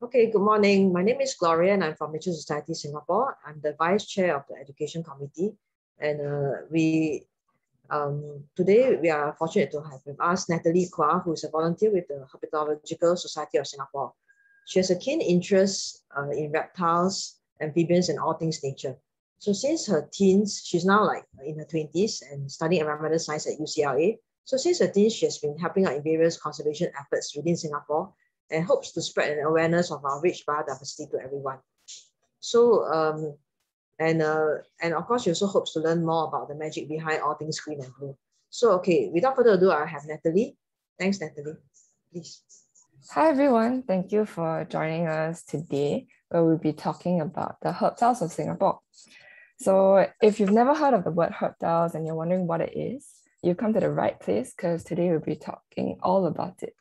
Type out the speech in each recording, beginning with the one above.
Okay, good morning. My name is Gloria and I'm from Nature Society Singapore. I'm the Vice Chair of the Education Committee. And uh, we um, today we are fortunate to have with us Natalie Quah, who is a volunteer with the Herpetological Society of Singapore. She has a keen interest uh, in reptiles, amphibians, and all things nature. So since her teens, she's now like in her 20s and studying environmental science at UCLA. So since her teens, she has been helping out in various conservation efforts within Singapore and hopes to spread an awareness of our rich biodiversity to everyone. So, um, and, uh, and of course, she also hopes to learn more about the magic behind all things green and blue. So, okay, without further ado, I have Natalie. Thanks, Natalie. Please. Hi, everyone. Thank you for joining us today, where we'll be talking about the Herptiles of Singapore. So, if you've never heard of the word Herptiles and you're wondering what it is, you come to the right place because today we'll be talking all about it.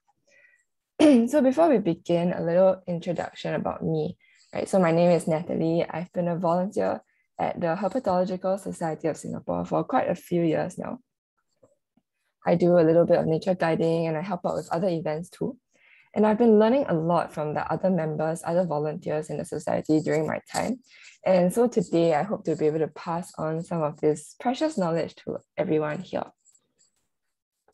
so before we begin, a little introduction about me. Right, so my name is Natalie. I've been a volunteer at the Herpetological Society of Singapore for quite a few years now. I do a little bit of nature guiding and I help out with other events too. And I've been learning a lot from the other members, other volunteers in the society during my time. And so today I hope to be able to pass on some of this precious knowledge to everyone here.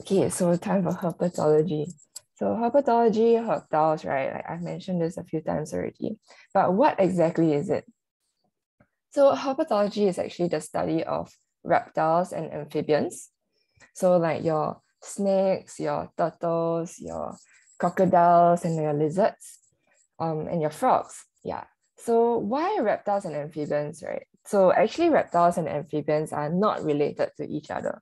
Okay, so time for herpetology. So herpetology, herptiles, right? Like I've mentioned this a few times already. But what exactly is it? So herpetology is actually the study of reptiles and amphibians. So like your snakes, your turtles, your crocodiles, and your lizards, um, and your frogs. Yeah. So why reptiles and amphibians, right? So actually reptiles and amphibians are not related to each other.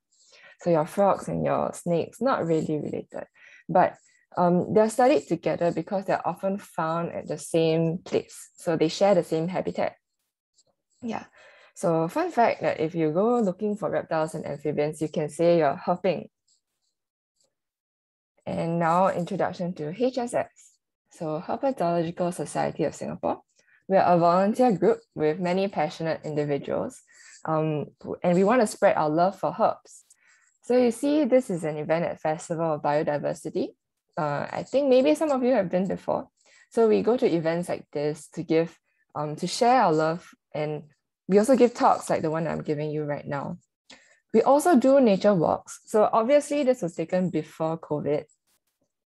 So your frogs and your snakes, not really related. But um, they're studied together because they're often found at the same place. So they share the same habitat. Yeah. So fun fact that if you go looking for reptiles and amphibians, you can say you're herping. And now introduction to HSS. So Herpetological Society of Singapore. We are a volunteer group with many passionate individuals. Um, and we want to spread our love for herps. So you see, this is an event at Festival of Biodiversity uh, I think maybe some of you have been before. So we go to events like this to give, um, to share our love, and we also give talks like the one I'm giving you right now. We also do nature walks. So obviously this was taken before COVID,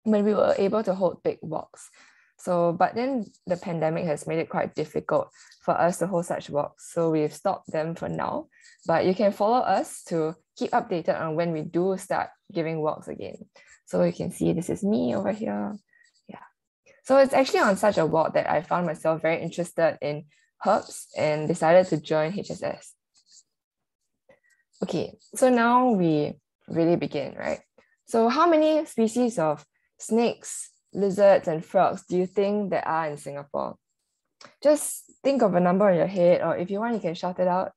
when we were able to hold big walks. So, but then the pandemic has made it quite difficult for us to hold such walks. So we've stopped them for now. But you can follow us to keep updated on when we do start giving walks again. So you can see this is me over here. Yeah. So it's actually on such a walk that I found myself very interested in herps and decided to join HSS. Okay, so now we really begin, right? So how many species of snakes, lizards, and frogs do you think there are in Singapore? Just think of a number in your head, or if you want, you can shout it out.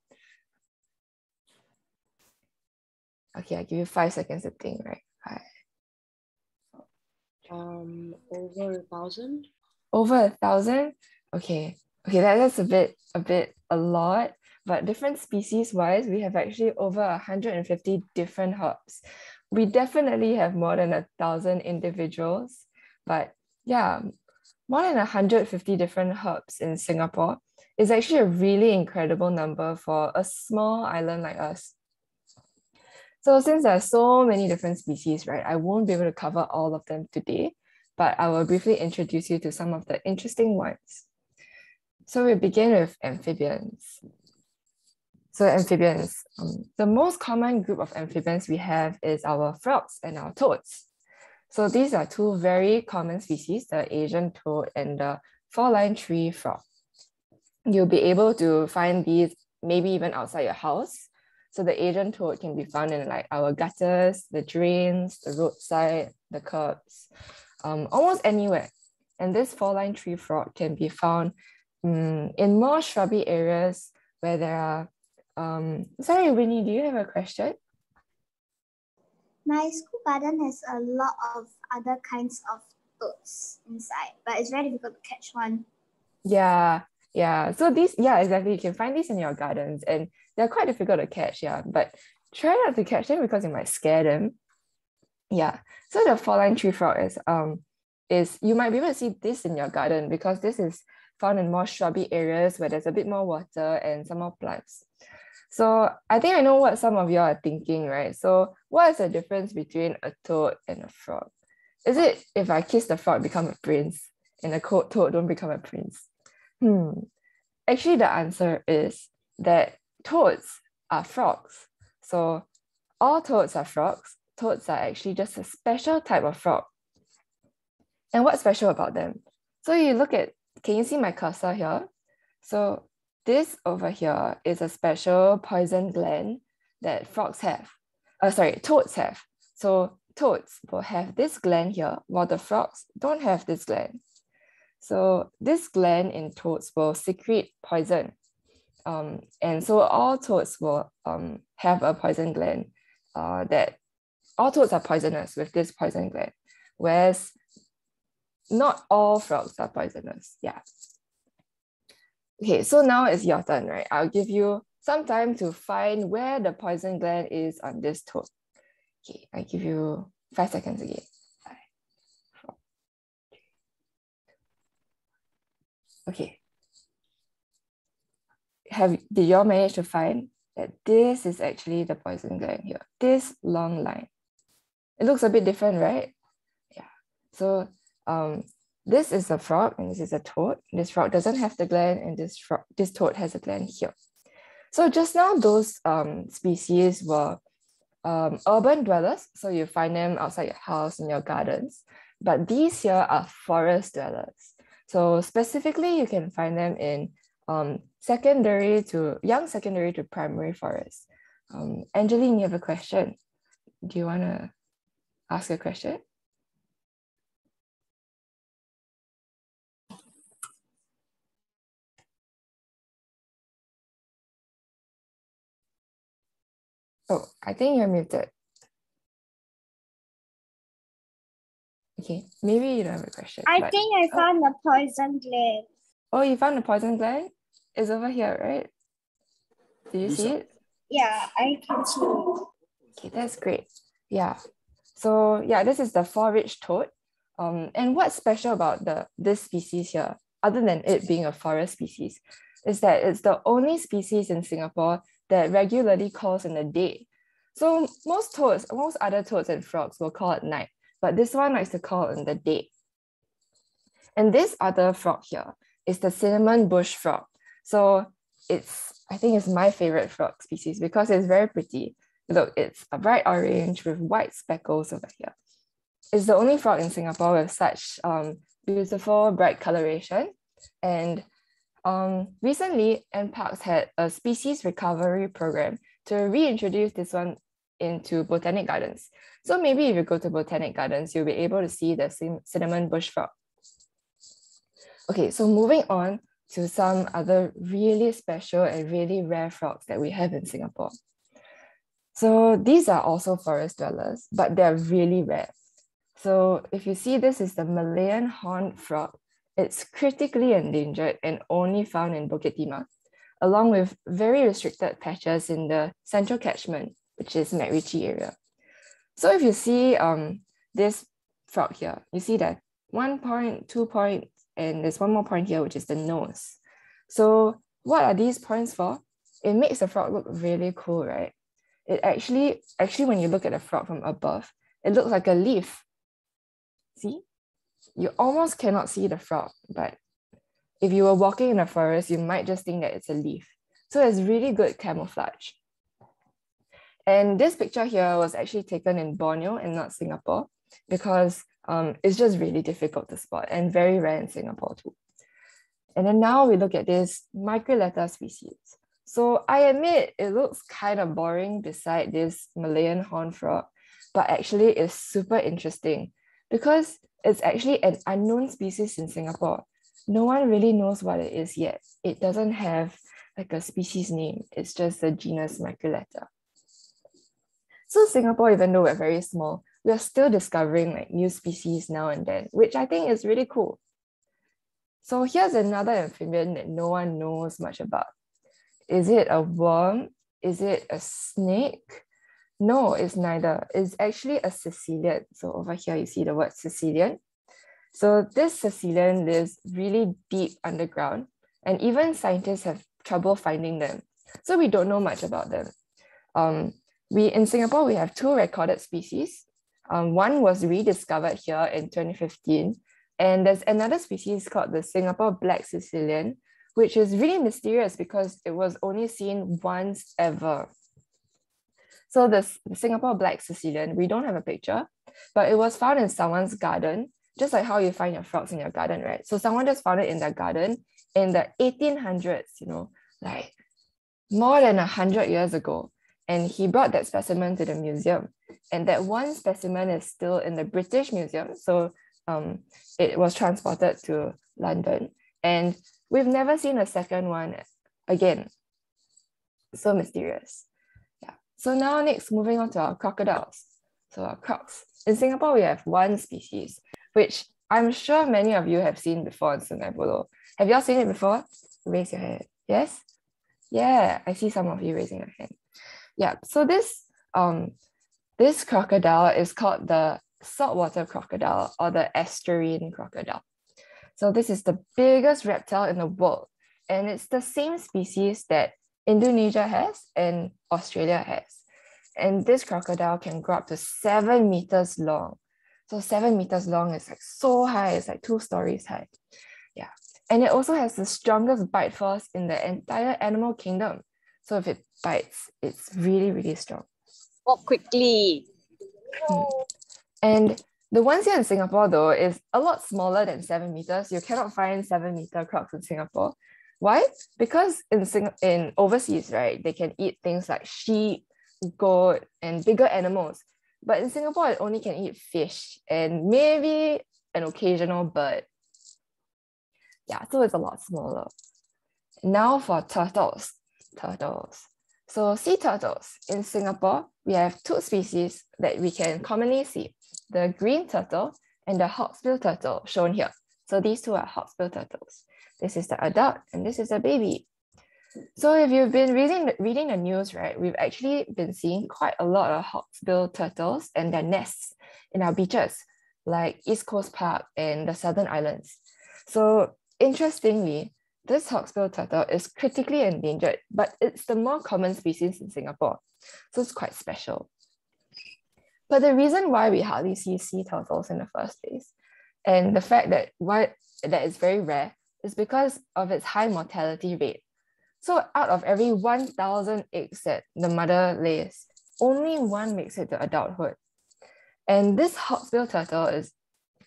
Okay, I'll give you five seconds to think, right? Five, um, over a thousand. Over a thousand? Okay. Okay, that, that's a bit a bit a lot, but different species wise, we have actually over 150 different herps. We definitely have more than a thousand individuals, but yeah, more than 150 different herps in Singapore is actually a really incredible number for a small island like us. So since there are so many different species, right, I won't be able to cover all of them today, but I will briefly introduce you to some of the interesting ones. So we begin with amphibians. So amphibians, um, the most common group of amphibians we have is our frogs and our toads. So these are two very common species, the Asian toad and the four-line tree frog. You'll be able to find these maybe even outside your house so the Asian toad can be found in like our gutters, the drains, the roadside, the curbs, um, almost anywhere. And this four-line tree frog can be found um, in more shrubby areas where there are, um, sorry, Winnie, do you have a question? My school garden has a lot of other kinds of toads inside, but it's very difficult to catch one. Yeah, yeah. So these, yeah, exactly. You can find these in your gardens and they're quite difficult to catch, yeah. But try not to catch them because you might scare them. Yeah. So the four line tree frog is um is you might be able to see this in your garden because this is found in more shrubby areas where there's a bit more water and some more plants. So I think I know what some of you are thinking, right? So what is the difference between a toad and a frog? Is it if I kiss the frog, become a prince, and a cold toad don't become a prince? Hmm. Actually, the answer is that toads are frogs. So all toads are frogs. Toads are actually just a special type of frog. And what's special about them? So you look at, can you see my cursor here? So this over here is a special poison gland that frogs have. Uh, sorry, toads have. So toads will have this gland here, while the frogs don't have this gland. So this gland in toads will secrete poison. Um, and so all toads will um, have a poison gland uh, that all toads are poisonous with this poison gland, whereas not all frogs are poisonous. Yeah. Okay, so now it's your turn, right? I'll give you some time to find where the poison gland is on this toad. Okay, I give you five seconds again. Okay. Have did y'all manage to find that this is actually the poison gland here? This long line. It looks a bit different, right? Yeah. So um, this is a frog and this is a toad. This frog doesn't have the gland and this frog, this toad has a gland here. So just now those um, species were um, urban dwellers. So you find them outside your house in your gardens. But these here are forest dwellers. So specifically, you can find them in um, secondary to young secondary to primary forest. Um, Angeline, you have a question. Do you want to ask a question? Oh, I think you're muted. Okay, maybe you don't have a question. I but- think I oh. found the poison gland. Oh, you found the poison gland? It's over here, right? Do you see it? Yeah, I can see it. Okay, that's great. Yeah. So yeah, this is the four-ridged toad. Um, and what's special about the this species here, other than it being a forest species, is that it's the only species in Singapore that regularly calls in the day. So most toads, most other toads and frogs will call at night, but this one likes to call in the day. And this other frog here is the cinnamon bush frog. So it's, I think it's my favorite frog species because it's very pretty. Look, it's a bright orange with white speckles over here. It's the only frog in Singapore with such um, beautiful bright coloration. And um, recently, NParks had a species recovery program to reintroduce this one into botanic gardens. So maybe if you go to botanic gardens, you'll be able to see the cin- cinnamon bush frog. Okay, so moving on to some other really special and really rare frogs that we have in Singapore. So these are also forest dwellers, but they're really rare. So if you see this is the Malayan horned frog, it's critically endangered and only found in Bukit Timah, along with very restricted patches in the central catchment, which is MacRitchie area. So if you see um, this frog here, you see that one point, two point, and there's one more point here, which is the nose. So what are these points for? It makes the frog look really cool, right? It actually, actually, when you look at the frog from above, it looks like a leaf. See? You almost cannot see the frog, but if you were walking in a forest, you might just think that it's a leaf. So it's really good camouflage. And this picture here was actually taken in Borneo and not Singapore because um, it's just really difficult to spot and very rare in Singapore too. And then now we look at this Micryletta species. So I admit it looks kind of boring beside this Malayan horn frog, but actually it's super interesting because it's actually an unknown species in Singapore. No one really knows what it is yet. It doesn't have like a species name. It's just the genus Micryletta. So Singapore, even though we're very small, we are still discovering like new species now and then, which I think is really cool. So here's another amphibian that no one knows much about. Is it a worm? Is it a snake? No, it's neither. It's actually a caecilian. So over here, you see the word caecilian. So this caecilian lives really deep underground and even scientists have trouble finding them. So we don't know much about them. Um, we in Singapore, we have two recorded species. Um, one was rediscovered here in 2015, and there's another species called the Singapore black caecilian, which is really mysterious because it was only seen once ever. So the, Singapore black caecilian, we don't have a picture, but it was found in someone's garden, just like how you find your frogs in your garden, right? So someone just found it in their garden in the 1800s, you know, like more than a hundred years ago. And he brought that specimen to the museum. And that one specimen is still in the British Museum. So um, it was transported to London. And we've never seen a second one again. So mysterious. Yeah. So now next, moving on to our crocodiles. So our crocs. In Singapore, we have one species, which I'm sure many of you have seen before in Sungai Buloh. Have y'all seen it before? Raise your hand. Yes? Yeah, I see some of you raising your hand. Yeah, so this um this crocodile is called the saltwater crocodile or the estuarine crocodile. So this is the biggest reptile in the world, and it's the same species that Indonesia has and Australia has. And this crocodile can grow up to seven meters long. So seven meters long is like so high, it's like two stories high. Yeah. And it also has the strongest bite force in the entire animal kingdom. So if it bites, it's really, really strong. Walk quickly. Mm. And the ones here in Singapore, though, is a lot smaller than seven meters. You cannot find seven meter crocs in Singapore. Why? Because in Sing- in overseas, right, they can eat things like sheep, goat, and bigger animals. But in Singapore, it only can eat fish and maybe an occasional bird. Yeah, so it's a lot smaller. Now for turtles. Turtles. So sea turtles. In Singapore, we have two species that we can commonly see. The green turtle and the hawksbill turtle shown here. So these two are hawksbill turtles. This is the adult and this is the baby. So if you've been reading reading the news, right, we've actually been seeing quite a lot of hawksbill turtles and their nests in our beaches, like East Coast Park and the Southern Islands. So interestingly, this hawksbill turtle is critically endangered, but it's the more common species in Singapore. So it's quite special. But the reason why we hardly see sea turtles in the first place, and the fact that why that is very rare, is because of its high mortality rate. So out of every 1,000 eggs that the mother lays, only one makes it to adulthood. And this hawksbill turtle is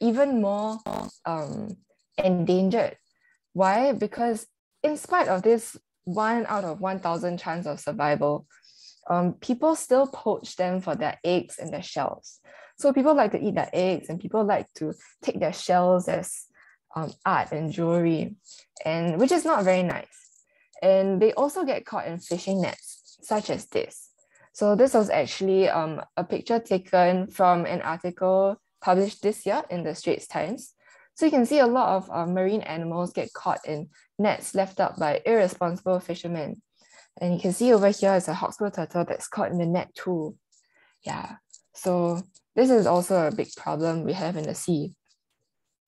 even more um, endangered. Why? Because in spite of this one out of 1,000 chance of survival, um, people still poach them for their eggs and their shells. So people like to eat their eggs and people like to take their shells as um, art and jewelry, and which is not very nice. And they also get caught in fishing nets, such as this. So this was actually um, a picture taken from an article published this year in the Straits Times. So you can see a lot of uh, marine animals get caught in nets left up by irresponsible fishermen. And you can see over here is a hawksbill turtle that's caught in the net too. Yeah, so this is also a big problem we have in the sea.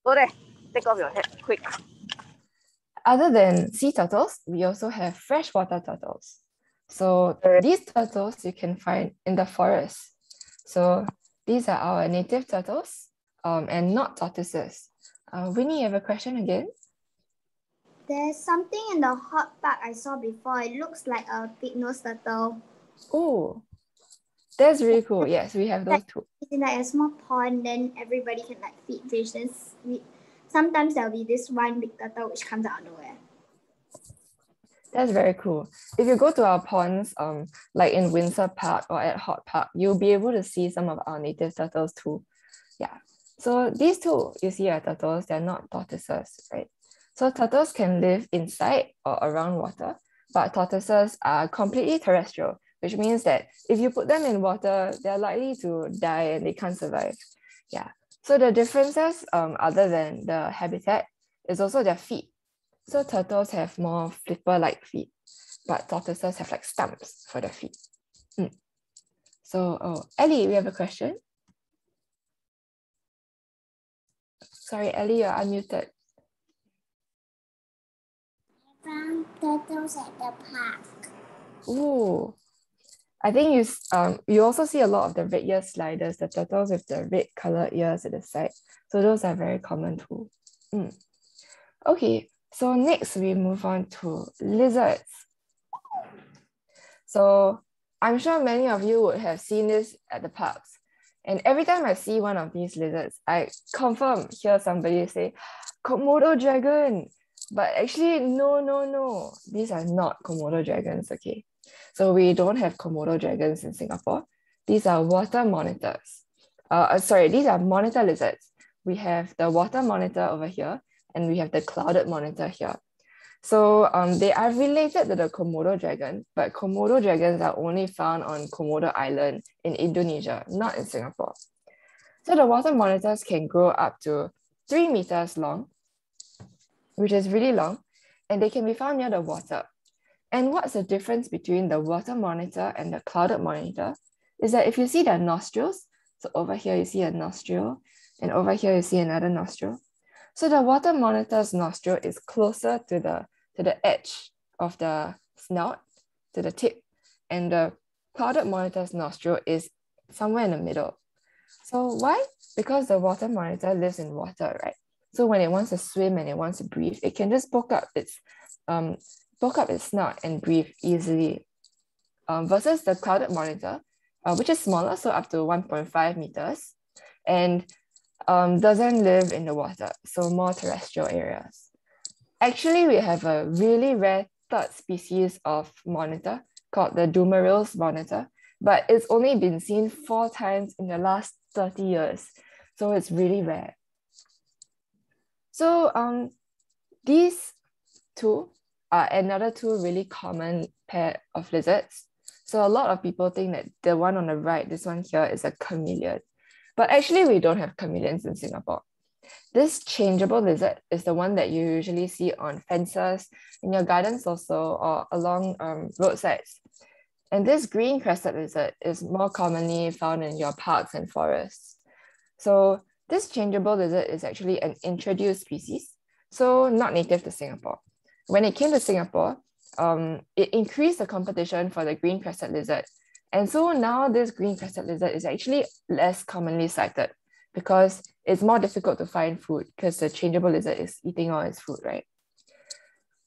Go there. Take off your hat quick. Other than sea turtles, we also have freshwater turtles. So these turtles you can find in the forest. So these are our native turtles um, and not tortoises. Uh, Winnie, you have a question again? There's something in the HortPark I saw before. It looks like a big nose turtle. Oh, that's really cool. Yes, we have those too. It's in like a small pond, then everybody can like feed fish. Then sometimes there'll be this one big turtle which comes out of nowhere. That's very cool. If you go to our ponds, um, like in Windsor Park or at HortPark, you'll be able to see some of our native turtles too. Yeah. So these two you see are turtles, they're not tortoises, right? So turtles can live inside or around water, but tortoises are completely terrestrial, which means that if you put them in water, they're likely to die and they can't survive. Yeah. So the differences, um, other than the habitat, is also their feet. So turtles have more flipper-like feet, but tortoises have like stumps for their feet. Mm. So, oh, Ellie, we have a question. Sorry, Ellie, you're unmuted. I found turtles at the park. Ooh. I think you um you also see a lot of the red ear sliders, the turtles with the red colored ears at the side. So those are very common too. Mm. Okay, so next we move on to lizards. So I'm sure many of you would have seen this at the parks. And every time I see one of these lizards, I confirm hear somebody say, Komodo dragon. But actually, no, no, no. These are not Komodo dragons, okay? So we don't have Komodo dragons in Singapore. These are water monitors. Uh, uh, sorry, these are monitor lizards. We have the water monitor over here, and we have the clouded monitor here. So um, they are related to the Komodo dragon, but Komodo dragons are only found on Komodo Island in Indonesia, not in Singapore. So the water monitors can grow up to three meters long, which is really long, and they can be found near the water. And what's the difference between the water monitor and the clouded monitor is that if you see their nostrils, so over here you see a nostril, and over here you see another nostril. So the water monitor's nostril is closer to the, to the edge of the snout, to the tip, and the clouded monitor's nostril is somewhere in the middle. So why? Because the water monitor lives in water, right? So when it wants to swim and it wants to breathe, it can just poke up its um, poke up its snout and breathe easily. Um, versus the clouded monitor, uh, which is smaller, so up to 1.5 meters, and um, doesn't live in the water, so more terrestrial areas. Actually, we have a really rare third species of monitor called the Dumeril's monitor, but it's only been seen four times in the last 30 years, so it's really rare. So um, these two are another two really common pair of lizards. So a lot of people think that the one on the right, this one here is a chameleon, but actually we don't have chameleons in Singapore. This changeable lizard is the one that you usually see on fences, in your gardens also, or along um, roadsides. And this green crested lizard is more commonly found in your parks and forests. So this changeable lizard is actually an introduced species, so not native to Singapore. When it came to Singapore, um, it increased the competition for the green crested lizard. And so now this green crested lizard is actually less commonly sighted because it's more difficult to find food because the changeable lizard is eating all its food, right?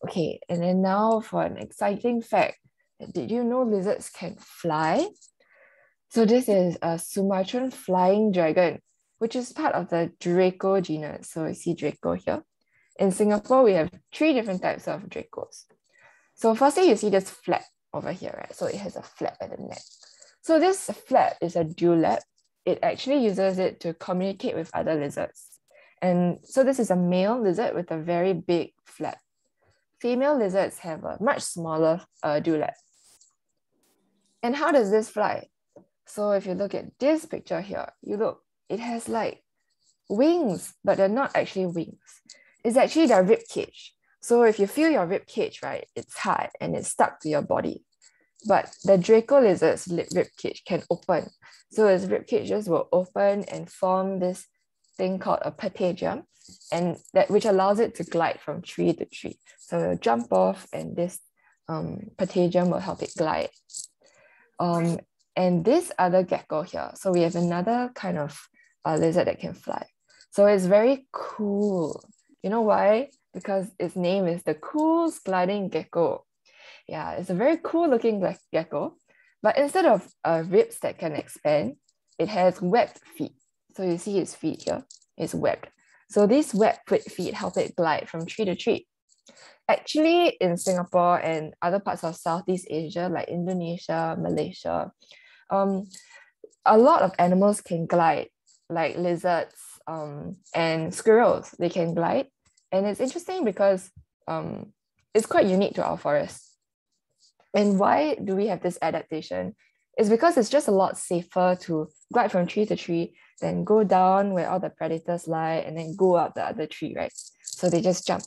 Okay, and then now for an exciting fact. Did you know lizards can fly? So this is a Sumatran flying dragon, which is part of the Draco genus. So you see Draco here. In Singapore, we have three different types of Dracos. So firstly, you see this flap over here, right? So it has a flap at the neck. So this flap is a dewlap. It actually uses it to communicate with other lizards. And so this is a male lizard with a very big flap. Female lizards have a much smaller uh, dewlap. And how does this fly? So if you look at this picture here, you look, it has like wings, but they're not actually wings. It's actually their rib cage. So if you feel your rib cage, right, it's hard and it's stuck to your body. But the Draco lizard's rib cage can open. So its rib cages will open and form this thing called a patagium, and that which allows it to glide from tree to tree. So it'll jump off, and this um, patagium will help it glide. Um, and this other gecko here, so we have another kind of uh, lizard that can fly. So it's very cool. You know why? Because its name is the cool gliding gecko. Yeah, it's a very cool looking gecko, but instead of uh, ribs that can expand, it has webbed feet. So you see its feet here, it's webbed. So these webbed feet help it glide from tree to tree. Actually, in Singapore and other parts of Southeast Asia, like Indonesia, Malaysia, um, a lot of animals can glide, like lizards um, and squirrels. They can glide, and it's interesting because um, it's quite unique to our forest. And why do we have this adaptation? It's because it's just a lot safer to glide from tree to tree than go down where all the predators lie and then go up the other tree, right? So they just jump.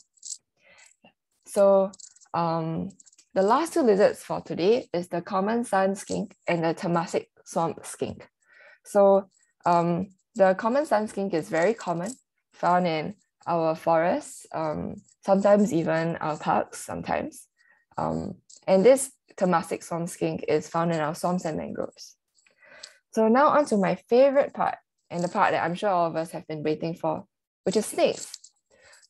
So um, the last two lizards for today is the common sun skink and the Temasek swamp skink. So um, the common sun skink is very common found in our forests, um, sometimes even our parks, sometimes. Um, and this Temasek swamp skink is found in our swamps and mangroves. So now on to my favorite part, and the part that I'm sure all of us have been waiting for, which is snakes.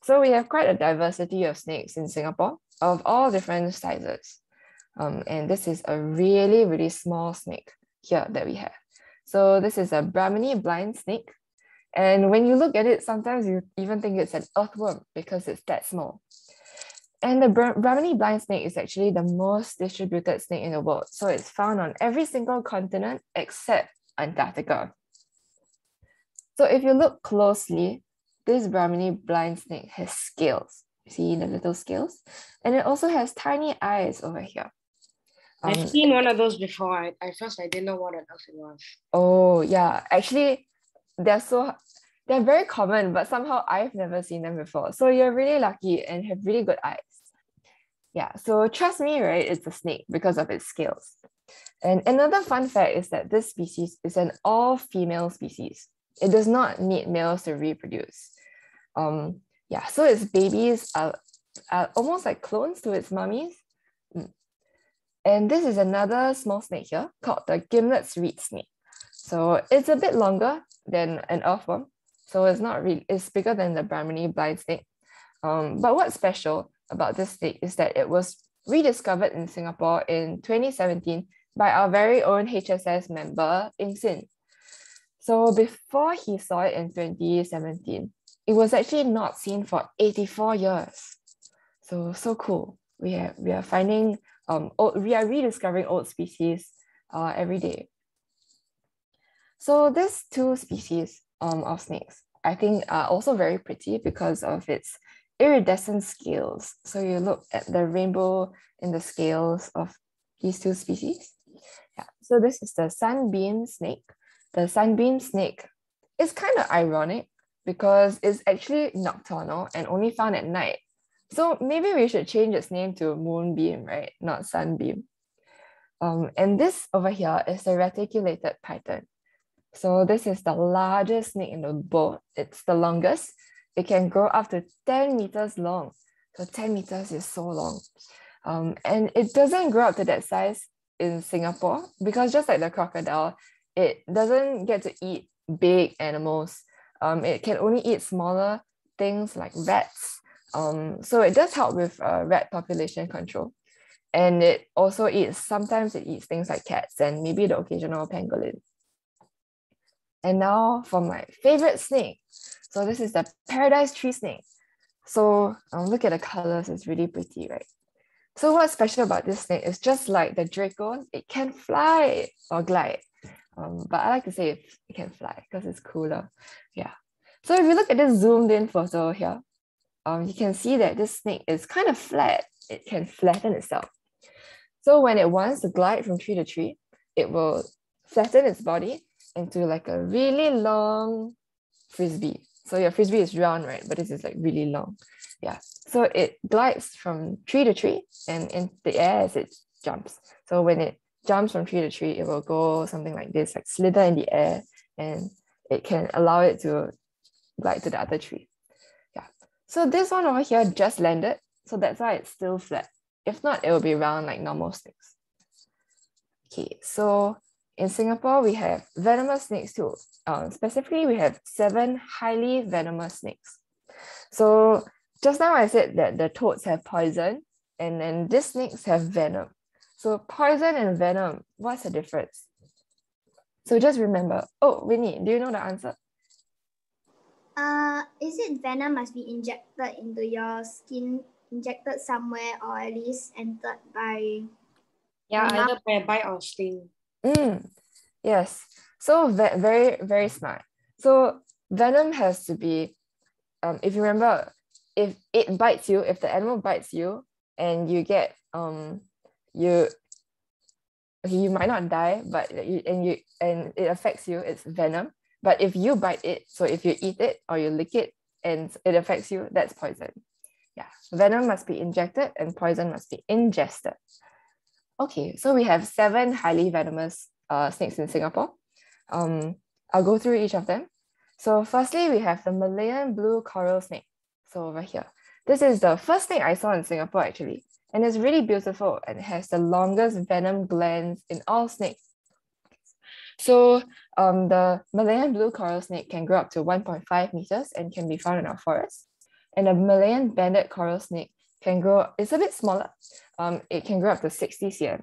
So we have quite a diversity of snakes in Singapore of all different sizes. Um, and this is a really, really small snake here that we have. So this is a Brahminy blind snake. And when you look at it, sometimes you even think it's an earthworm because it's that small. And the Brahminy blind snake is actually the most distributed snake in the world. So it's found on every single continent except Antarctica. So if you look closely, this Brahminy blind snake has scales. See the little scales? And it also has tiny eyes over here. Um, I've seen one of those before. I, at first, I didn't know what on earth it was. Oh, yeah. Actually, they're so they're very common, but somehow I've never seen them before. So you're really lucky and have really good eyes. Yeah, so trust me, right? It's a snake because of its scales. And another fun fact is that this species is an all-female species. It does not need males to reproduce. Um, yeah, so its babies are, are almost like clones to its mummies. Mm. And this is another small snake here called the Gimlette's reed snake. So it's a bit longer than an earthworm. So it's not really, it's bigger than the Brahminy blind snake. Um, but what's special about this snake is that it was rediscovered in Singapore in 2017 by our very own HSS member, Ing Sin. So before he saw it in 2017, it was actually not seen for 84 years. So, so cool. We are, we are finding, um, old, we are rediscovering old species uh, every day. So these two species um, of snakes, I think are also very pretty because of its iridescent scales. So you look at the rainbow in the scales of these two species. Yeah. So this is the sunbeam snake. The sunbeam snake is kind of ironic because it's actually nocturnal and only found at night. So maybe we should change its name to moonbeam, right? Not sunbeam. Um, and this over here is the reticulated python. So this is the largest snake in the world. It's the longest. It can grow up to 10 meters long. So 10 meters is so long. Um, and it doesn't grow up to that size in Singapore because just like the crocodile, it doesn't get to eat big animals. Um, it can only eat smaller things like rats. Um, so it does help with uh, rat population control. And it also eats, sometimes it eats things like cats and maybe the occasional pangolin. And now for my favorite snake. So this is the paradise tree snake. So um, look at the colors, it's really pretty, right? So what's special about this snake is just like the Draco, it can fly or glide. Um, but I like to say it, it can fly because it's cooler. Yeah. So if you look at this zoomed in photo here, um, you can see that this snake is kind of flat. It can flatten itself. So when it wants to glide from tree to tree, it will flatten its body into like a really long frisbee. So your frisbee is round, right? But this is like really long. Yeah. So it glides from tree to tree and in the air as it jumps. So when it jumps from tree to tree, it will go something like this, like slither in the air, and it can allow it to glide to the other tree. Yeah. So this one over here just landed. So that's why it's still flat. If not, it will be round like normal sticks. Okay, so in Singapore, we have venomous snakes too. Uh, specifically, we have seven highly venomous snakes. So just now I said that the toads have poison and then these snakes have venom. So poison and venom, what's the difference? So just remember, oh, Winnie, do you know the answer? Uh, is it venom must be injected into your skin, injected somewhere or at least entered by? Yeah, either by a bite or sting. Mm, yes. So ve- very, very smart. So venom has to be, um, if you remember, if it bites you, if the animal bites you and you get um you you might not die, but you and you and it affects you, it's venom. But if you bite it, so if you eat it or you lick it and it affects you, that's poison. Yeah. Venom must be injected and poison must be ingested. Okay, so we have seven highly venomous uh, snakes in Singapore. Um, I'll go through each of them. So firstly, we have the Malayan blue coral snake. So over here, this is the first snake I saw in Singapore actually, and it's really beautiful and has the longest venom glands in all snakes. So um, the Malayan blue coral snake can grow up to 1.5 meters and can be found in our forests. And the Malayan banded coral snake can grow, it's a bit smaller. Um, it can grow up to 60 cm.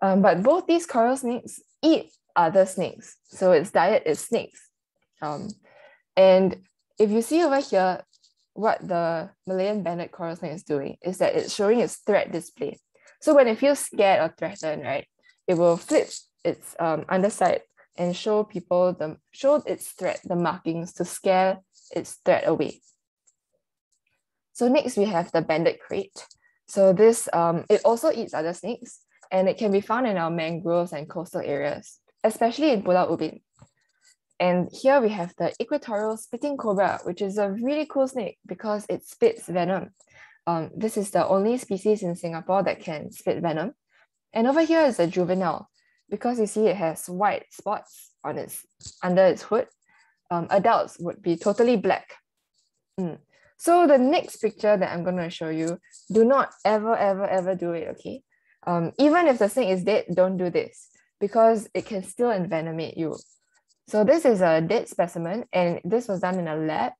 Um, but both these coral snakes eat other snakes. So its diet is snakes. Um, and if you see over here, what the Malayan banded coral snake is doing is that it's showing its threat display. So when it feels scared or threatened, right, it will flip its um, underside and show people the show its threat the markings to scare its threat away. So next we have the banded krait. So this um, it also eats other snakes and it can be found in our mangroves and coastal areas, especially in Pulau Ubin. And here we have the equatorial spitting cobra, which is a really cool snake because it spits venom. Um, this is the only species in Singapore that can spit venom. And over here is a juvenile because you see it has white spots on its under its hood. Um, adults would be totally black. Mm. So the next picture that I'm going to show you, do not ever, ever, ever do it, okay? Um, even if the snake is dead, don't do this because it can still envenomate you. So this is a dead specimen and this was done in a lab.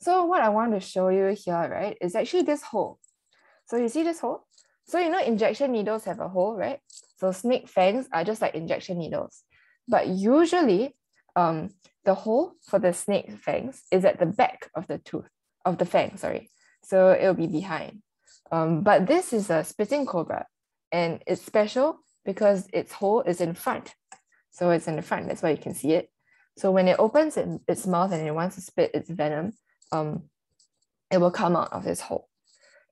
So what I want to show you here, right, is actually this hole. So you see this hole? So you know injection needles have a hole, right? So snake fangs are just like injection needles. But usually um, the hole for the snake fangs is at the back of the tooth, of the fang, sorry. So it'll be behind. Um, but this is a spitting cobra and it's special because its hole is in front. So it's in the front, that's why you can see it. So when it opens it, its mouth and it wants to spit its venom, um, it will come out of this hole.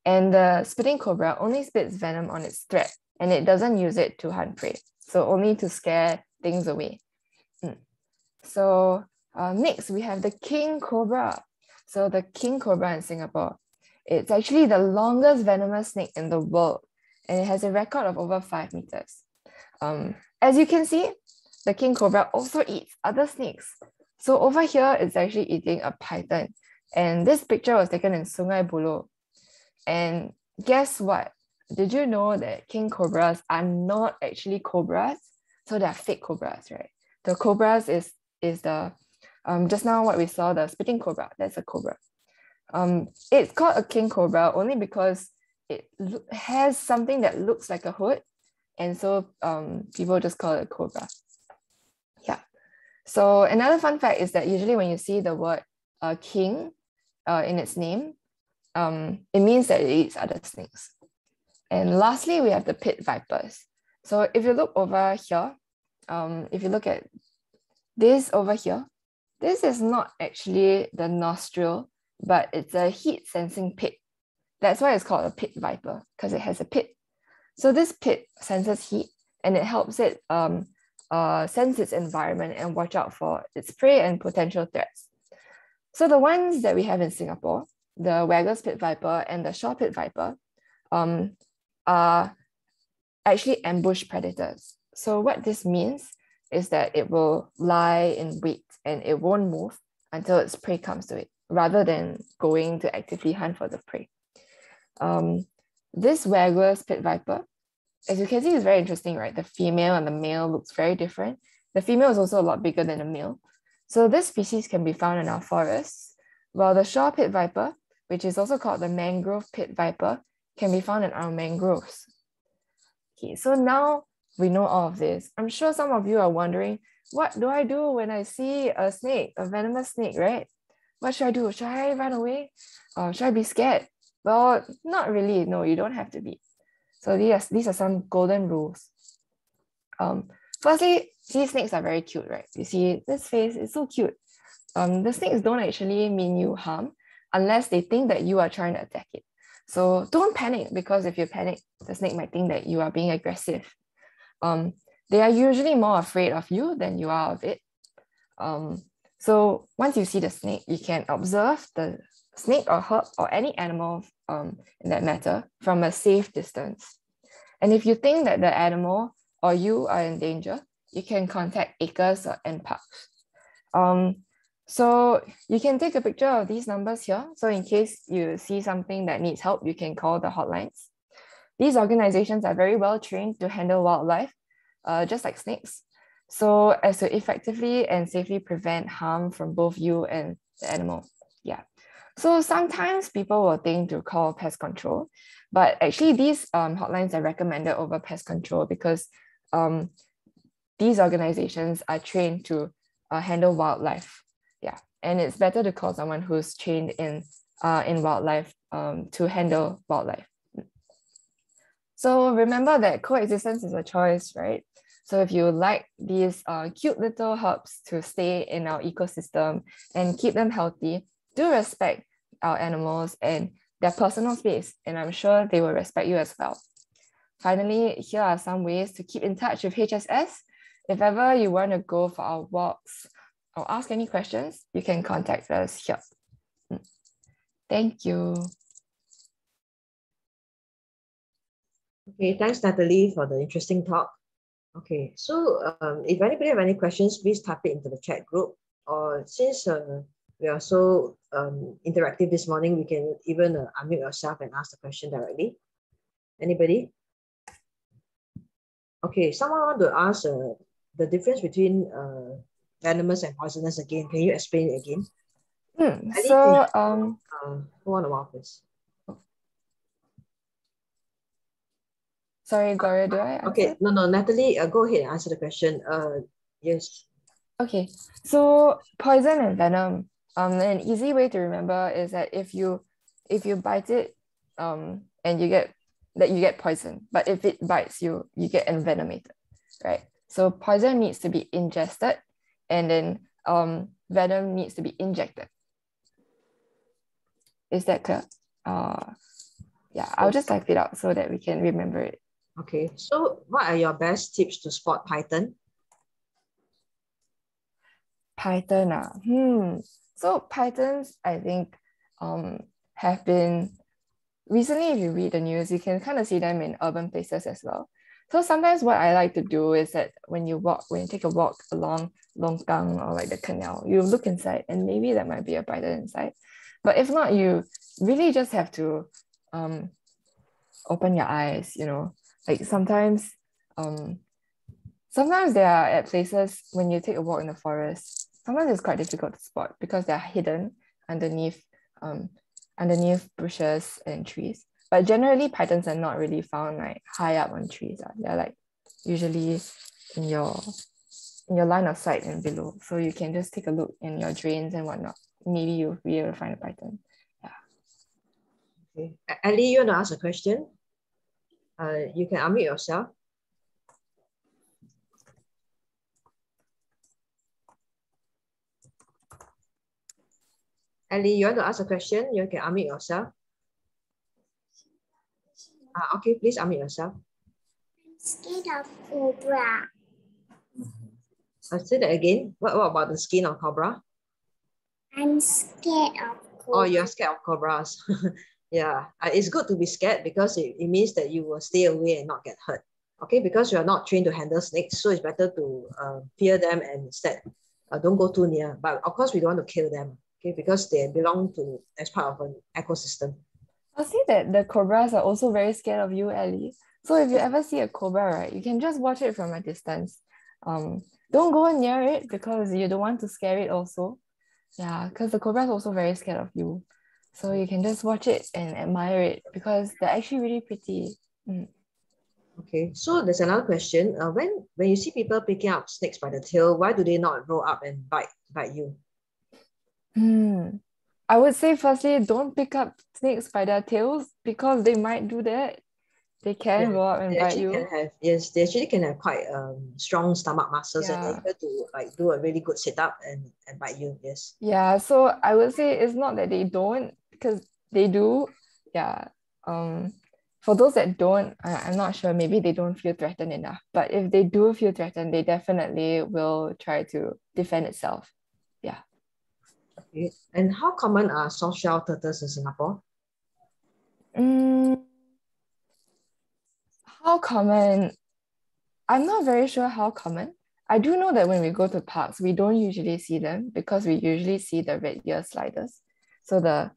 And the spitting cobra only spits venom on its threat and it doesn't use it to hunt prey. So only to scare things away. Mm. So uh, next we have the king cobra. So the king cobra in Singapore, it's actually the longest venomous snake in the world and it has a record of over five meters. Um, as you can see, the king cobra also eats other snakes. So over here, it's actually eating a python. And this picture was taken in Sungai Buloh. And guess what? Did you know that king cobras are not actually cobras? So they're fake cobras, right? The cobras is is the um just now what we saw the spitting cobra. That's a cobra. Um, it's called a king cobra only because it has something that looks like a hood, and so um people just call it a cobra. Yeah. So another fun fact is that usually when you see the word uh, king uh, in its name, um, it means that it eats other snakes. And lastly, we have the pit vipers. So if you look over here, um, if you look at this over here, this is not actually the nostril, but it's a heat sensing pit. That's why it's called a pit viper, because it has a pit. So this pit senses heat and it helps it um, uh, sense its environment and watch out for its prey and potential threats. So the ones that we have in Singapore, the Wagler's pit viper and the shore pit viper, um, are actually ambush predators. So what this means is that it will lie in wait and it won't move until its prey comes to it, rather than going to actively hunt for the prey. Um, this Wagler's pit viper as you can see, is very interesting, right? The female and the male looks very different. The female is also a lot bigger than the male. So this species can be found in our forests, while the shore pit viper, which is also called the mangrove pit viper, can be found in our mangroves. Okay, so now we know all of this. I'm sure some of you are wondering, what do I do when I see a snake, a venomous snake, right? What should I do? Should I run away? Should I be scared? Well, not really. No, you don't have to be. So these, these are some golden rules. Um, firstly, sea snakes are very cute, right? You see this face is so cute. Um, the snakes don't actually mean you harm unless they think that you are trying to attack it. So don't panic because if you panic, the snake might think that you are being aggressive. Um, they are usually more afraid of you than you are of it. Um, so once you see the snake, you can observe the snake or herp or any animal um, in that matter from a safe distance. And if you think that the animal or you are in danger, you can contact ACRES or NParks. Um, So you can take a picture of these numbers here. So in case you see something that needs help, you can call the hotlines. These organizations are very well trained to handle wildlife, uh, just like snakes. So as to effectively and safely prevent harm from both you and the animal. Yeah. So sometimes people will think to call pest control, but actually these um, hotlines are recommended over pest control because um, these organizations are trained to uh, handle wildlife. Yeah, and it's better to call someone who's trained in uh, in wildlife um, to handle wildlife. So remember that coexistence is a choice, right? So if you like these uh, cute little herps to stay in our ecosystem and keep them healthy, do respect our animals and their personal space, and I'm sure they will respect you as well. Finally, here are some ways to keep in touch with HSS. If ever you want to go for our walks or ask any questions, you can contact us here. Mm. Thank you. Okay, thanks Natalie for the interesting talk. Okay, so um, if anybody have any questions, please type it into the chat group. Or since uh, we are so um, interactive this morning, we can even uh, unmute yourself and ask the question directly. Anybody? Okay, someone want to ask uh, the difference between uh, venomous and poisonous again. Can you explain it again? Hmm, so, um, uh, who on the office? Sorry, Gloria, do I answer? Okay, no, no, Natalie, uh, go ahead and answer the question. Uh, yes. Okay, so poison and venom. Um, an easy way to remember is that if you if you bite it, um, and you get that you get poison, but if it bites you, you get envenomated, right? So poison needs to be ingested, and then um, venom needs to be injected. Is that clear? Uh, yeah, I'll just type it out so that we can remember it. Okay, so what are your best tips to spot python? Python, ah, hmm. So pythons, I think, um, have been recently. If you read the news, you can kind of see them in urban places as well. So sometimes what I like to do is that when you walk, when you take a walk along Longkang or like the canal, you look inside and maybe there might be a python inside. But if not, you really just have to um, open your eyes, you know, like sometimes um sometimes they are at places when you take a walk in the forest sometimes it's quite difficult to spot because they're hidden underneath um underneath bushes and trees. But generally pythons are not really found like high up on trees uh. they're like usually in your in your line of sight and below. So you can just take a look in your drains and whatnot. Maybe you'll be able to find a python. Yeah. Okay. Ali, you want to ask a question uh, you can unmute yourself. Ali, you want to ask a question? You can unmute yourself. Uh, okay, please unmute yourself. I'm scared of cobra. I'll say that again. What, what about the skin of cobra? I'm scared of cobra. Oh, you're scared of cobras. Yeah, it's good to be scared because it, it means that you will stay away and not get hurt. Okay, because you are not trained to handle snakes, so it's better to uh, fear them and instead uh, don't go too near. But of course, we don't want to kill them, okay, because they belong to as part of an ecosystem. I'll say that the cobras are also very scared of you, Ellie. So if you ever see a cobra, right, you can just watch it from a distance. Um, don't go near it because you don't want to scare it also. Yeah, because the cobra is also very scared of you. So you can just watch it and admire it because they're actually really pretty. Mm. Okay, so there's another question. Uh, when when you see people picking up snakes by the tail, why do they not roll up and bite bite you? Hmm. I would say firstly, don't pick up snakes by their tails because they might do that. They can yeah, roll up and bite you. Can have, yes, they actually can have quite um strong stomach muscles yeah. and able to like do a really good sit up and, and bite you. Yes. Yeah, so I would say it's not that they don't because they do yeah um for those that don't I, i'm not sure maybe they don't feel threatened enough but if they do feel threatened they definitely will try to defend itself yeah. Okay. And how common are soft shell turtles in singapore? Mm, how common? I'm not very sure how common. I do know that when we go to parks, we don't usually see them because we usually see the red ear sliders. So the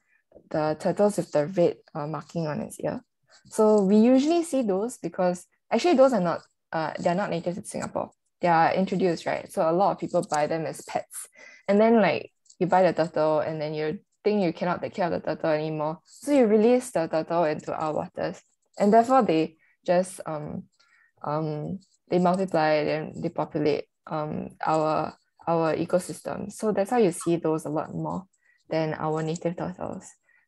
the turtles with the red uh, marking on its ear. So we usually see those because actually those are not uh, they're not native to Singapore. They are introduced, right? So a lot of people buy them as pets. And then like you buy the turtle and then you think you cannot take care of the turtle anymore. So you release the turtle into our waters. And therefore they just um um they multiply and they populate um our our ecosystem. So that's how you see those a lot more than our native turtles.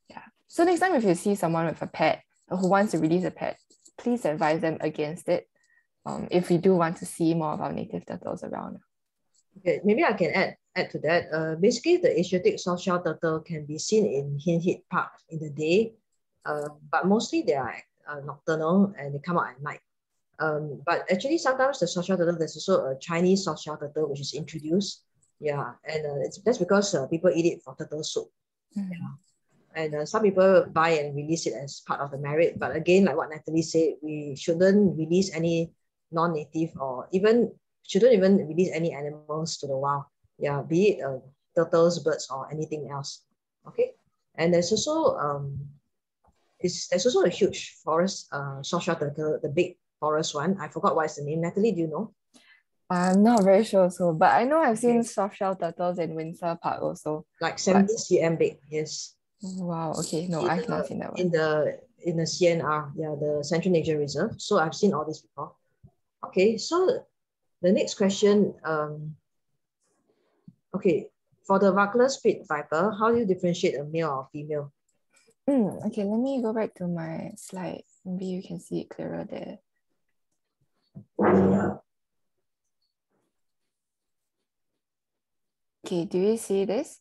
Yeah. So next time if you see someone with a pet or who wants to release a pet, please advise them against it. Um, if we do want to see more of our native turtles around. Okay, maybe I can add add to that. Uh, basically, the Asiatic soft-shell turtle can be seen in Hindhede Park in the day, uh, but mostly they are uh, nocturnal and they come out at night. Um, but actually, sometimes the soft-shell turtle, there's also a Chinese soft-shell turtle which is introduced. Yeah, and uh, it's that's because uh, people eat it for turtle soup. Mm. Yeah. And uh, some people buy and release it as part of the merit. But again, like what Natalie said, we shouldn't release any non-native or even shouldn't even release any animals to the wild. Yeah, be it uh, turtles, birds, or anything else. Okay, and there's also um, is there's also a huge forest uh soft-shell turtle, the big forest one. I forgot what's the name. Natalie, do you know? I'm not very sure so, but I know I've seen soft shell turtles in Windsor Park also. Like 70 cm big, yes. Wow, okay. No, In I've the- not seen that one. In the in the CNR, yeah, the Central Nature Reserve. So I've seen all this before. Okay, so the next question, um, okay, for the Wagler's pit viper, how do you differentiate a male or female? Mm, okay, let me go back to my slide. Maybe you can see it clearer there. Okay, do you see this?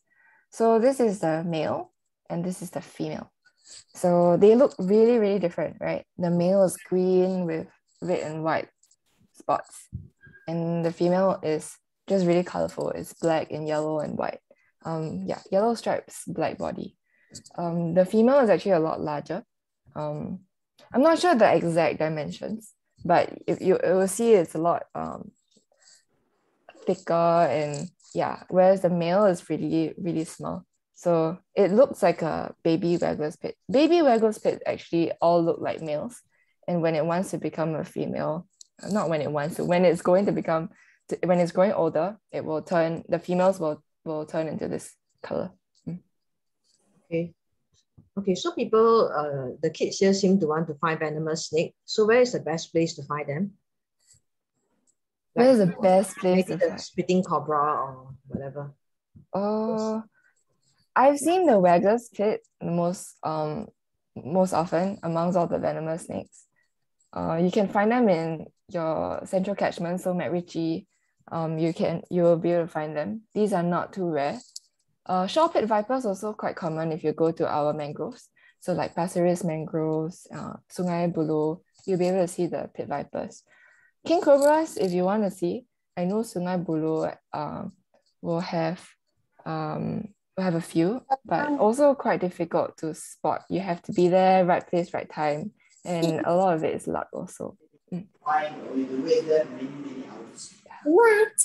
So this is the male and this is the female. So they look really, really different, right? The male is green with red and white spots. And the female is just really colorful. It's black and yellow and white. Um, yeah, yellow stripes, black body. Um, the female is actually a lot larger. Um, I'm not sure the exact dimensions, but if you, you will see it's a lot um, thicker and yeah, whereas the male is really, really small. So it looks like a baby Wagler's pit. Baby Wagler's pit actually all look like males. And when it wants to become a female, uh, not when it wants to, when it's going to become, when it's growing older, it will turn, the females will, will turn into this color. Hmm. Okay. Okay, so people, uh, the kids here seem to want to find venomous snake. So where is the best place to find them? Where is the best place maybe to the spitting cobra or whatever. Oh, I've seen the Wagler's pit the most um most often amongst all the venomous snakes. Uh, you can find them in your central catchment, so MacRitchie. Um, you can you will be able to find them. These are not too rare. Uh, shore pit vipers are also quite common if you go to our mangroves. So like Pasir Ris mangroves, uh, Sungai Buloh, you'll be able to see the pit vipers. King cobras, if you want to see, I know Sungai Buloh um, will have um, will have a few, but also quite difficult to spot. You have to be there, right place, right time, and a lot of it is luck also. What?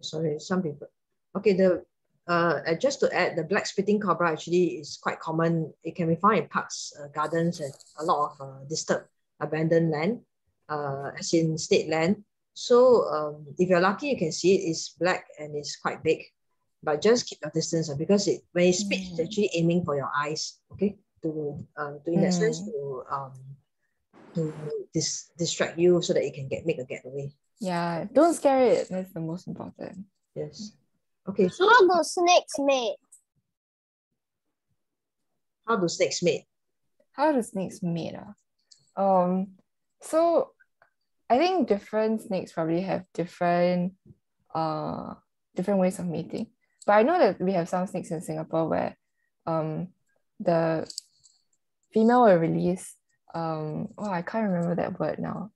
Sorry, some people. Okay, the uh, uh, just to add, the black spitting cobra actually is quite common. It can be found in parks, uh, gardens, and a lot of uh, disturbed, abandoned land, uh, as in state land. So um, if you're lucky, you can see it is black and it's quite big, but just keep your distance uh, because it when it spits, it's Mm. actually aiming for your eyes. Okay, to uh, to in that sense Mm. to um to dis- distract you so that it can get make a getaway. Yeah, don't scare it. That's the most important. Yes. Okay, so How do snakes mate? how do snakes mate? How do snakes mate? ah? Um, so I think different snakes probably have different uh different ways of mating. But I know that we have some snakes in Singapore where um the female will release um oh I can't remember that word now.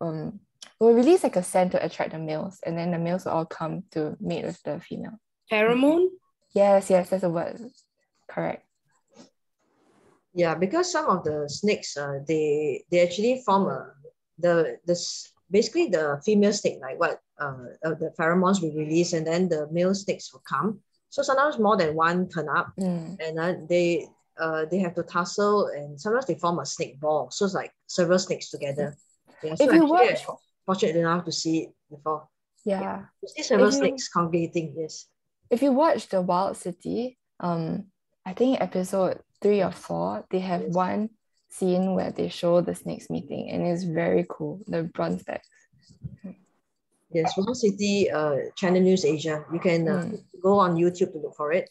Um will release like a scent to attract the males and then the males will all come to mate with the female. Pheromone? Yes, yes, that's a word. Correct. Yeah, because some of the snakes, uh, they they actually form a the this basically the female snake, like what uh, uh, the pheromones will release and then the male snakes will come. So sometimes more than one turn up Mm. and then they uh, they have to tussle and sometimes they form a snake ball. So it's like several snakes together. Yeah, so If you I'm fortunate enough to see it before. yeah, You see several If you- snakes congregating, yes. if you watch the Wild City, um, I think episode three or four, they have Yes. one scene where they show the snakes meeting, and it's very cool. The bronzebacks. Yes, Wild City uh, Channel News Asia. You can uh, Mm. go on YouTube to look for it.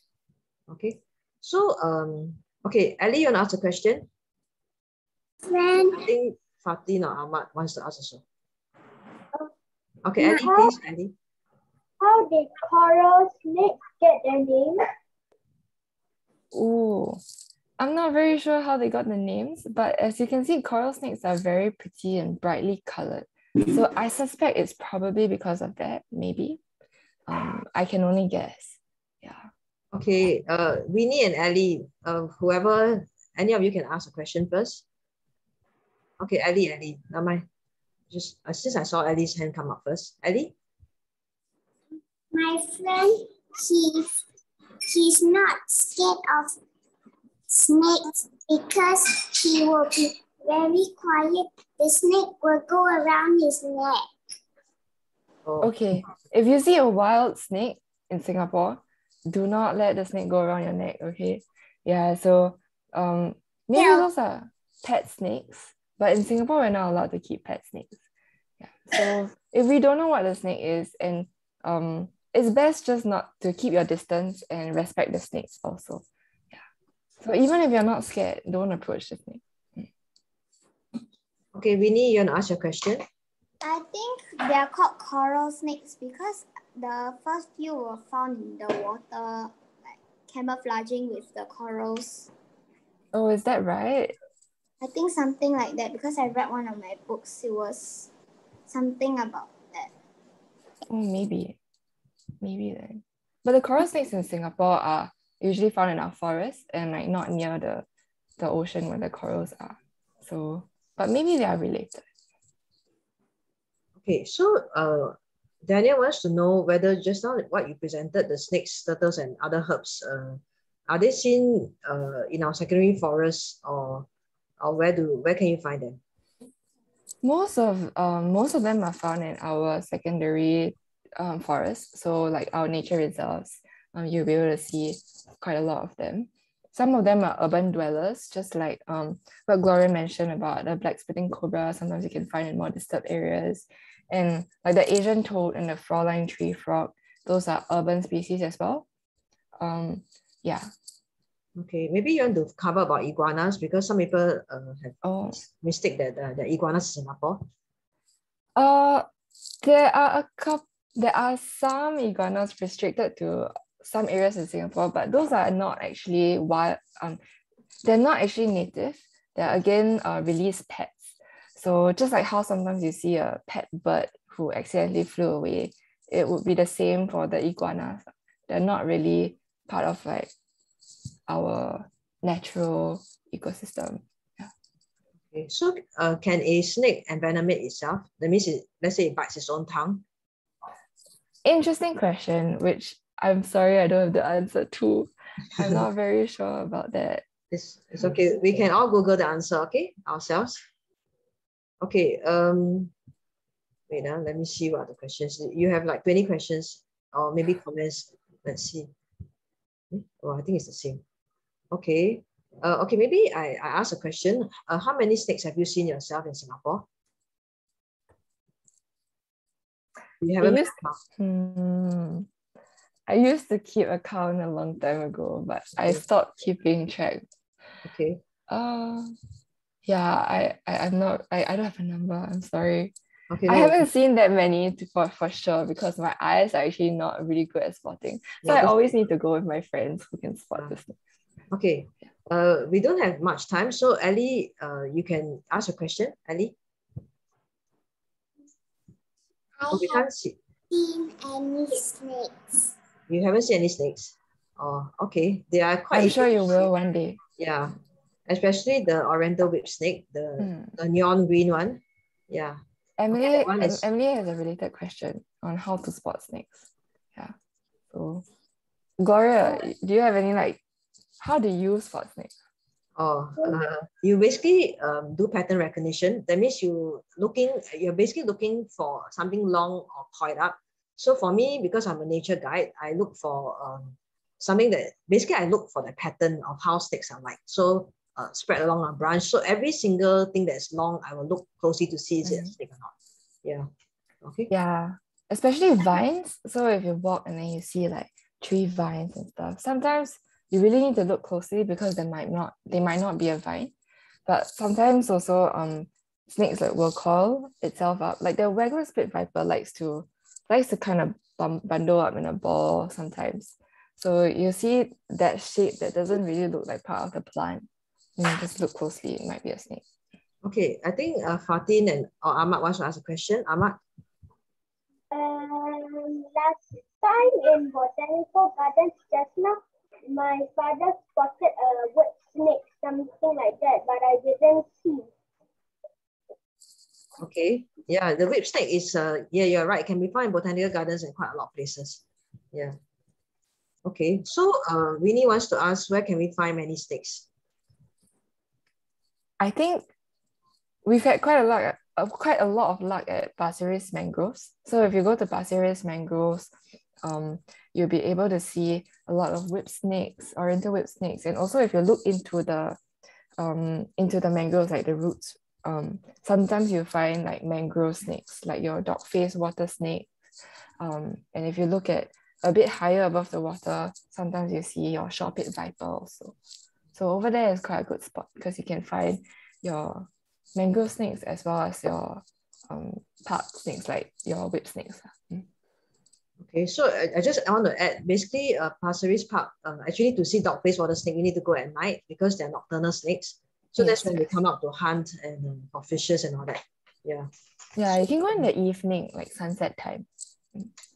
Okay. So um okay, Ali, you want to ask a question? Friend, I think Fatin or Ahmad wants to ask also. Okay, Ali, Yeah. please, Ali. how did coral snakes get their name? Ooh, I'm not very sure how they got the names, but as you can see, coral snakes are very pretty and brightly colored. So I suspect it's probably because of that, maybe. Um, I can only guess. Yeah. Okay, uh, Winnie and Ali, uh, whoever, any of you can ask a question first. Okay, Ali, Ali, now my, just uh, since I saw Ali's hand come up first, Ali. My friend, he he's not scared of snakes because he will be very quiet. The snake will go around his neck. Oh, Okay. If you see a wild snake in Singapore, do not let the snake go around your neck. Okay. Yeah. So um maybe Yeah. those are pet snakes, but in Singapore we're not allowed to keep pet snakes. Yeah. So if we don't know what the snake is, and um it's best just not to keep your distance and respect the snakes also. Yeah. So even if you're not scared, don't approach the snake. Okay, Winnie, you want to ask your question? I think they are called coral snakes because the first few were found in the water, like camouflaging with the corals. Oh, is that right? I think something like that because I read one of my books. It was something about that. Oh, maybe. Maybe then. But the coral snakes in Singapore are usually found in our forests and like not near the, the ocean where the corals are. So, but maybe they are related. Okay, so uh, Daniel wants to know whether just now what you presented, the snakes, turtles, and other herps, uh, are they seen uh, in our secondary forests or or where do where can you find them? Most of um, most of them are found in our secondary um, forests. So like our nature reserves, um, you'll be able to see quite a lot of them. Some of them are urban dwellers, just like um, what Gloria mentioned about the black spitting cobra. Sometimes you can find in more disturbed areas. And like the Asian toad and the four-lined tree frog, those are urban species as well. Um, yeah. Okay, maybe you want to cover about iguanas because some people uh, have Oh, mistake that uh, the iguanas is Singapore. Uh, there are a couple. There are some iguanas restricted to some areas in Singapore, but those are not actually wild. Um, they're not actually native. They're again uh, released pets. So just like how sometimes you see a pet bird who accidentally flew away, it would be the same for the iguanas. They're not really part of like our natural ecosystem. Okay, so uh, can a snake envenomate itself? That means it, let's say it bites its own tongue. Interesting question, which I'm sorry I don't have the answer to. I'm not very sure about that. It's, it's okay. We can all Google the answer, okay, ourselves. Okay, um, wait, uh, let me see what the questions. You have like 20 questions or maybe comments. Let's see. Hmm, Oh, I think it's the same. Okay. Uh, okay, maybe I, I ask a question. Uh, how many snakes have you seen yourself in Singapore? You haven't Hmm. I used to keep account a long time ago, but I stopped keeping track. Okay. Uh, yeah, I, I I'm not I, I don't have a number. I'm sorry. Okay. I no, haven't seen that many to, for for sure because my eyes are actually not really good at spotting. So yeah, I always need to go with my friends who can spot the snake. Okay. Uh, we don't have much time, so Ali, uh, you can ask a question. Ali, I oh, have can't seen any snakes. You haven't seen any snakes. Oh, okay. They are quite. I'm sure you will one day. Yeah, especially the Oriental whip snake, the Hmm. the neon green one. Yeah. Emily, that one is- Emily has a related question on how to spot snakes. Yeah. So, Gloria, do you have any like, how do you spot snakes? Oh, uh, you basically um, do pattern recognition. That means you looking, you're basically looking for something long or coiled up. So for me, because I'm a nature guide, I look for um, something that basically I look for the pattern of how snakes are like. So uh, spread along a branch. So every single thing that's long, I will look closely to see is it a Mhm. snake or not. Yeah. Okay. Yeah, especially vines. So if you walk and then you see like tree vines and stuff, sometimes you really need to look closely because they might not they might not be a vine. But sometimes also um snakes like will coil itself up. Like the Wagler's pit viper likes to likes to kind of bum, bundle up in a ball sometimes. So you see that shape that doesn't really look like part of the plant. You know, just look closely, it might be a snake. Okay. I think uh, Fatin and or Ahmad wants to ask a question. Ahmad. Um, last time in botanical gardens just now, my father spotted a wood snake, something like that, but I didn't see. Okay. Yeah, the whip snake is uh yeah, you're right. Can be found in botanical gardens and quite a lot of places. Yeah. Okay. So uh Winnie wants to ask where can we find many snakes? I think we've had quite a lot, uh, quite a lot of luck at Pasir mangroves. So if you go to Pasir mangroves, um, you'll be able to see a lot of whip snakes, oriental whip snakes, and also if you look into the, um, into the mangroves like the roots, um, sometimes you find like mangrove snakes, like your dog face water snake. Um, and if you look at a bit higher above the water, sometimes you see your shore pit viper also. So over there is quite a good spot because you can find your mangrove snakes as well as your um, park snakes, like your whip snakes. Mm. Okay, so I, I just I want to add basically uh Pasir Ris Park, uh, actually to see dog face water snake, you need to go at night because they're nocturnal snakes. So that's when they come out to hunt and um, for fishes and all that. Yeah. Yeah, you can go in the evening, like sunset time.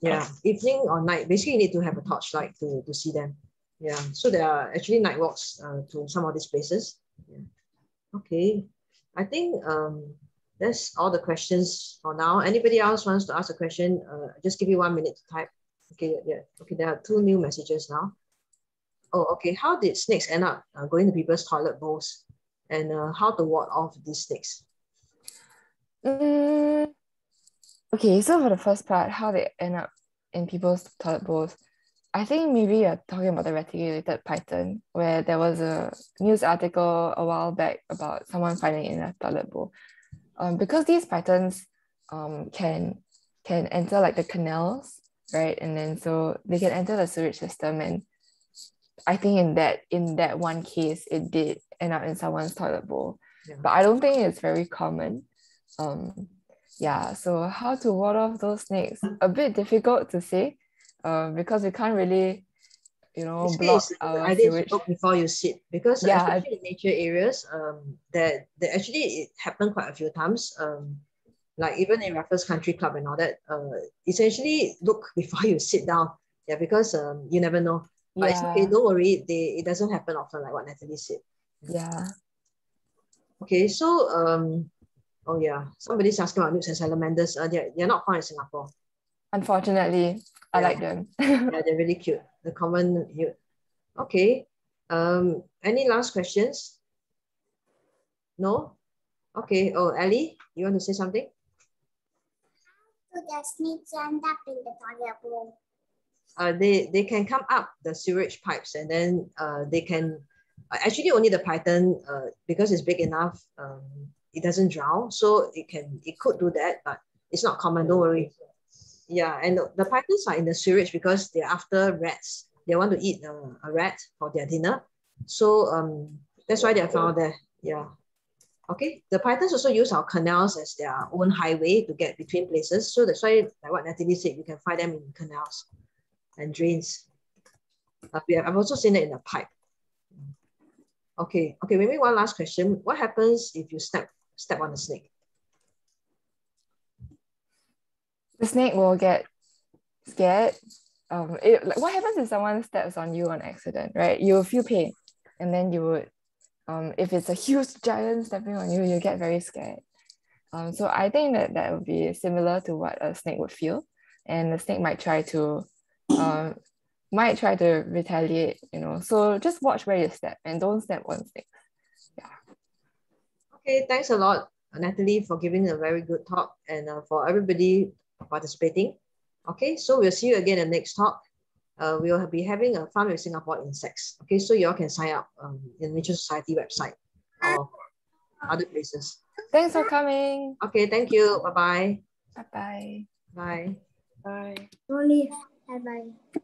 Yeah, evening or night. Basically, you need to have a torchlight to, to see them. Yeah, so there are actually night walks uh, to some of these places. Yeah. Okay, I think um, that's all the questions for now. Anybody else wants to ask a question? Uh, just give you one minute to type. Okay, yeah. Okay, there are two new messages now. Oh, okay. How did snakes end up uh, going to people's toilet bowls? And uh, how to ward off these snakes? Mm, okay, so for the first part, how they end up in people's toilet bowls, I think maybe you're talking about the reticulated python, where there was a news article a while back about someone finding in a toilet bowl. Um, because these pythons um, can can enter like the canals, right? And then so they can enter the sewage system and I think in that in that one case it did end up in someone's toilet bowl. Yeah. But I don't think it's very common. Um yeah, so how to ward off those snakes? A bit difficult to say, uh, because we can't really, you know, Basically, block it's our I sewage. before you sit because Yeah, I- especially in nature areas, um, that that actually it happened quite a few times. Um, like even in Raffles Country Club and all that. Uh, essentially look before you sit down. Yeah, because um, you never know. But it's okay. Don't worry. They it doesn't happen often, like what Natalie said. yeah. Okay, so um, oh yeah, somebody's asking about newts and salamanders. Uh, they're, they're not found in Singapore. Unfortunately, I Yeah. like them. Yeah, they're really cute. The common newt. Okay. Um, any last questions? No? Okay. Oh, Ellie, you want to say something? So the snakes end up in the toilet bowl. Uh, they they can come up the sewage pipes and then uh, they can uh, actually only the python uh, because it's big enough um, it doesn't drown so it can it could do that but it's not common don't worry. Yeah and the, the pythons are in the sewage because they're after rats. They want to eat uh, a rat for their dinner. So um, that's why they're found there. Yeah. Okay the pythons also use our canals as their own highway to get between places. So that's why like what Natalie said you can find them in canals and drains. Uh, I've also seen it in a pipe. Okay, okay, maybe one last question. What happens if you step step on a snake? the snake will get scared. Um, it, like, what happens if someone steps on you on accident, right? You will feel pain, and then you would, um, if it's a huge giant stepping on you, you get very scared. Um, so I think that that would be similar to what a snake would feel, and the snake might try to, um, might try to retaliate. You know, so just watch where you step and don't step on snakes. Okay, thanks a lot, Natalie, for giving a very good talk and uh, for everybody participating. Okay, so we'll see you again in the next talk. Uh, we'll be having a Farm with Singapore insects. Okay, so you all can sign up um, in Nature Society website or other places. Thanks for coming. Okay, thank you. Bye-bye. Bye bye. Bye. Bye. Bye bye.